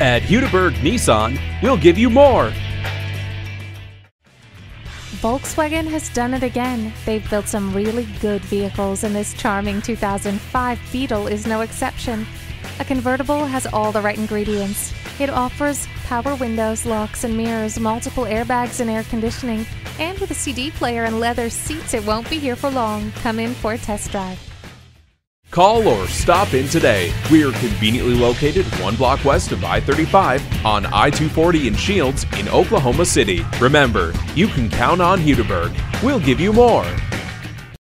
At Hudiburg Nissan, we'll give you more. Volkswagen has done it again. They've built some really good vehicles, and this charming 2005 Beetle is no exception. A convertible has all the right ingredients. It offers power windows, locks and mirrors, multiple airbags and air conditioning, and with a CD player and leather seats, it won't be here for long. Come in for a test drive. Call or stop in today. We are conveniently located one block west of I 35 on I 240 in Shields in Oklahoma City. Remember, you can count on Hudiburg. We'll give you more.